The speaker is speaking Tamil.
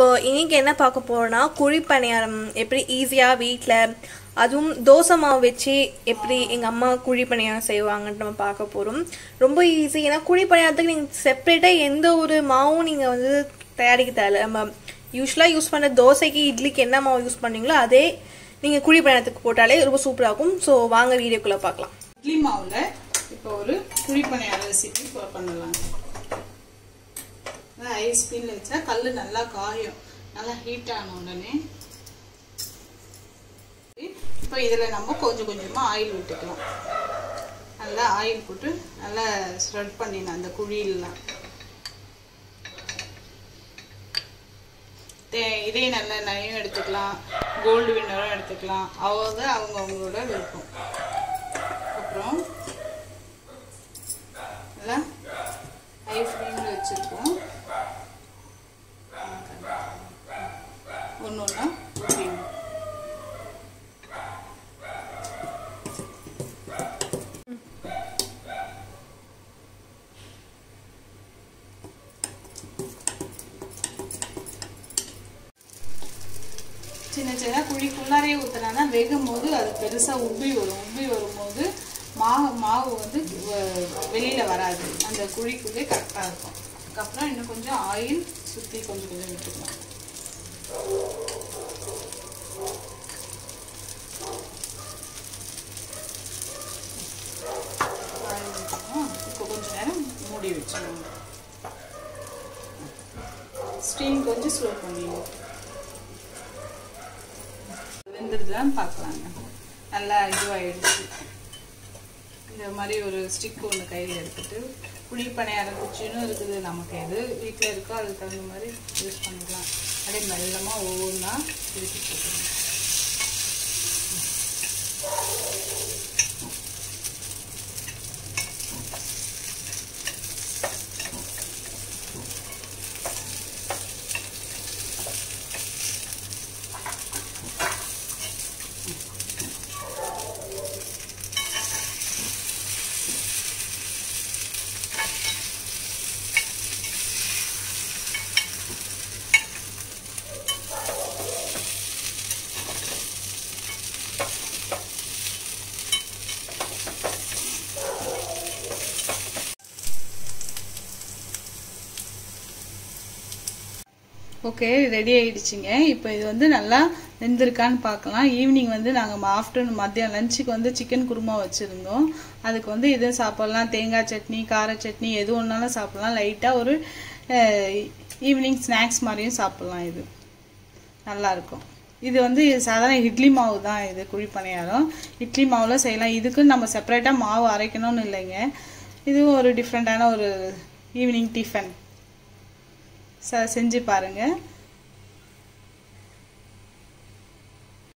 இப்போ இன்னைக்கு என்ன பார்க்க போறோம்னா குழி பணியாரம் எப்படி ஈஸியாக வீட்டில் அதுவும் தோசை மாவு வச்சு எப்படி எங்கள் அம்மா குழி பணியாரம் செய்வாங்கன்ட்டு நம்ம பார்க்க போகிறோம் ரொம்ப ஈஸி ஏன்னா குழி பணியாரத்துக்கு நீங்கள் செப்பரேட்டாக எந்த ஒரு மாவும் நீங்கள் வந்து தயாரிக்க தேவையில்ல நம்ம யூஸ்வலாக யூஸ் பண்ண தோசைக்கு இட்லிக்கு என்ன மாவு யூஸ் பண்ணீங்களோ அதே நீங்கள் குழி பணியாரத்துக்கு போட்டாலே ரொம்ப சூப்பராக இருக்கும். ஸோ வாங்க வீடியோக்குள்ளே பார்க்கலாம். இட்லி மாவில் இப்போ ஒரு குழிப்பணியார ரெசிபி பண்ணலாம். ஐஸ் ஸ்பீன்ல வச்சா கல் நல்லா காயும். நல்லா ஹீட் ஆன உடனே. இப்போ இதில் நம்ம கொஞ்சம் கொஞ்சமாக ஆயில் விட்டுக்கலாம் நல்லா ஆயில் போட்டு நல்லா ஸ்ப்ரெட் பண்ணிடலாம் அந்த குழியிலாம் தே இதே நல்ல நயம் எடுத்துக்கலாம். கோல்டு வின்னரும் எடுத்துக்கலாம். அவங்க அவங்க அவங்களோட விருப்பம். அப்புறம் நல்லா ஹை ஃப்ளேமில் வச்சுருக்கோம். ஒன்று ஒன்றா ஊற்றிடணும் சின்ன சின்ன குழிக்குள்ளாரே ஊற்றினா வெகும் போது அது பெருசாக உப்பி வரும். உப்பி வரும்போது மாவு மாவு வந்து வெளியில் வராது. அந்த குழிக்குள்ளே கரெக்டாக இருக்கும். அதுக்கப்புறம் இன்னும் கொஞ்சம் ஆயில் சுற்றி கொஞ்சம் கொஞ்சம் விட்டுக்கலாம். இப்போ கொஞ்சம் நேரம் மூடி வச்சிடணும் ஸ்டீம் கொஞ்சம் ஸ்லோ பண்ணிடுவோம் வெந்துடுதான் பார்க்கலாங்க நல்லா இதுவாகிடுச்சு இந்த மாதிரி ஒரு ஸ்டிக் ஒன்று கையில் எடுத்துட்டு புளி பணியாரம் குச்சின்னு இருக்குது. நமக்கு எது வீட்டில் இருக்கோ அதுக்கு தகுந்த மாதிரி யூஸ் பண்ணிக்கலாம். அப்படியே மெல்லமாக ஒவ்வொன்றா திருப்பி போட்டுக்கணும். ஓகே ரெடி ஆயிடுச்சுங்க. இப்போ இது வந்து நல்லா வெந்திருக்கான்னு பார்க்கலாம். ஈவினிங் வந்து நாங்கள் ஆஃப்டர்நூன் மதியம் லஞ்சுக்கு வந்து சிக்கன் குருமா வச்சுருந்தோம். அதுக்கு வந்து இது சாப்பிட்லாம். தேங்காய் சட்னி கார சட்னி எது ஒன்றாலும் சாப்பிட்லாம். லைட்டாக ஒரு ஈவினிங் ஸ்நாக்ஸ் மாதிரியும் சாப்பிட்லாம் இது. நல்லாயிருக்கும் இது வந்து சாதாரண இட்லி மாவு தான் இது குழி பணியாரம் இட்லி மாவில் செய்யலாம். இதுக்குன்னு நம்ம செப்பரேட்டாக மாவு அரைக்கணும்னு இல்லைங்க. இதுவும் ஒரு டிஃப்ரெண்ட்டான ஒரு ஈவினிங் டிஃபன் செஞ்சு பாருங்கள்